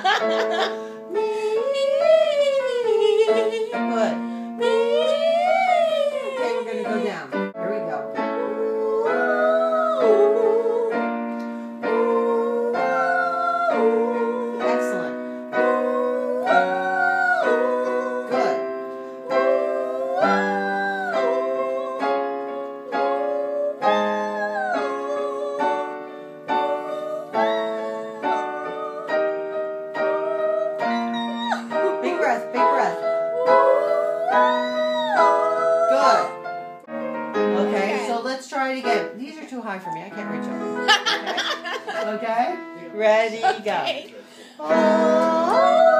me. What? Me. Okay, we're gonna go down. Big breath. Good. Okay, so let's try it again. These are too high for me. I can't reach them. Okay? okay? Ready, go. She